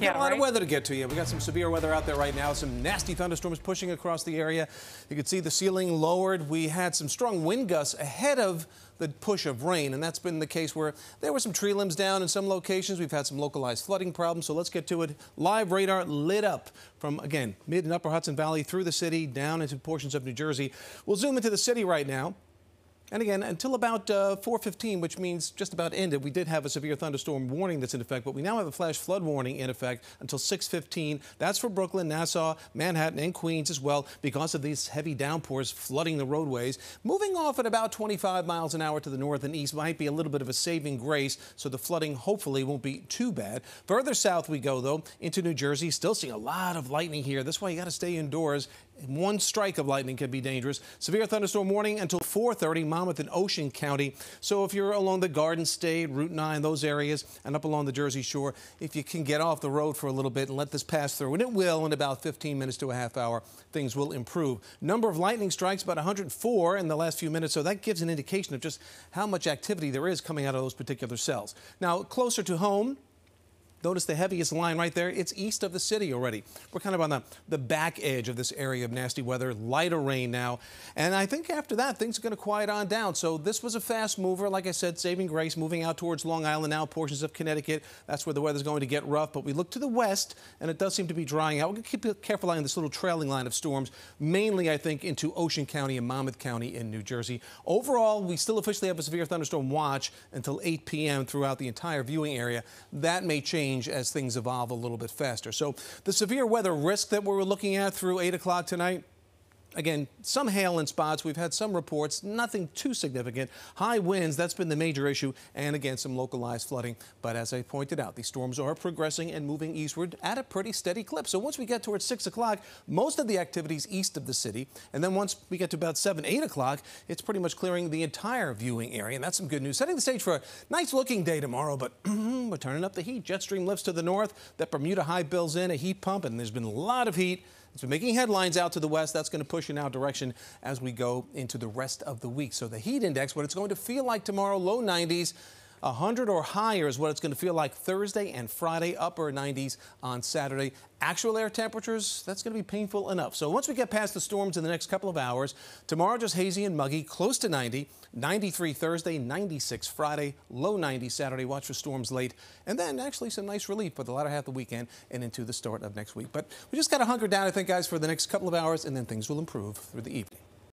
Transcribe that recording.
Yeah, got a lot right? of weather to get to you. We got some severe weather out there right now. Some nasty thunderstorms pushing across the area. You can see the ceiling lowered. We had some strong wind gusts ahead of the push of rain, and that's been the case where there were some tree limbs down in some locations. We've had some localized flooding problems. So let's get to it. Live radar lit up from again mid and upper Hudson Valley through the city down into portions of New Jersey. We'll zoom into the city right now. And again, until about uh, 4:15, which means just about ended, we did have a severe thunderstorm warning that's in effect, but we now have a flash flood warning in effect until 6:15. That's for Brooklyn, Nassau, Manhattan, and Queens as well, because of these heavy downpours flooding the roadways. Moving off at about 25 miles an hour to the north and east might be a little bit of a saving grace, so the flooding hopefully won't be too bad. Further south we go though into New Jersey. Still seeing a lot of lightning here. That's why you got to stay indoors. One strike of lightning can be dangerous. Severe thunderstorm warning until 4:30. Monmouth and Ocean County. So if you're along the Garden State, Route 9, those areas, and up along the Jersey Shore, if you can get off the road for a little bit and let this pass through, and it will in about 15 minutes to a half hour, things will improve. Number of lightning strikes about 104 in the last few minutes, so that gives an indication of just how much activity there is coming out of those particular cells. Now, closer to home, Notice the heaviest line right there. It's east of the city already. We're kind of on the, the back edge of this area of nasty weather, lighter rain now. And I think after that, things are going to quiet on down. So this was a fast mover, like I said, saving grace, moving out towards Long Island now, portions of Connecticut. That's where the weather's going to get rough. But we look to the west, and it does seem to be drying out. We're going to keep a careful eye on this little trailing line of storms, mainly, I think, into Ocean County and Monmouth County in New Jersey. Overall, we still officially have a severe thunderstorm watch until 8 p.m. throughout the entire viewing area. That may change change as things evolve a little bit faster. So the severe weather risk that we're looking at through 8 o'clock tonight, Again, some hail in spots. We've had some reports, nothing too significant. High winds, that's been the major issue, and again, some localized flooding. But as I pointed out, these storms are progressing and moving eastward at a pretty steady clip. So once we get towards 6 o'clock, most of the activities east of the city. And then once we get to about 7, 8 o'clock, it's pretty much clearing the entire viewing area. And that's some good news. Setting the stage for a nice looking day tomorrow, but we're turning up the heat. Jet stream lifts to the north. That Bermuda high builds in a heat pump, and there's been a lot of heat. It's been making headlines out to the west. That's going to push in our direction as we go into the rest of the week. So the heat index, what it's going to feel like tomorrow, low 90s. 100 or higher is what it's going to feel like Thursday and Friday, upper 90s on Saturday. Actual air temperatures, that's going to be painful enough. So once we get past the storms in the next couple of hours, tomorrow just hazy and muggy, close to 90, 93 Thursday, 96 Friday, low 90 Saturday. Watch for storms late. And then actually some nice relief for the latter half of the weekend and into the start of next week. But we just got to hunker down, I think, guys, for the next couple of hours, and then things will improve through the evening.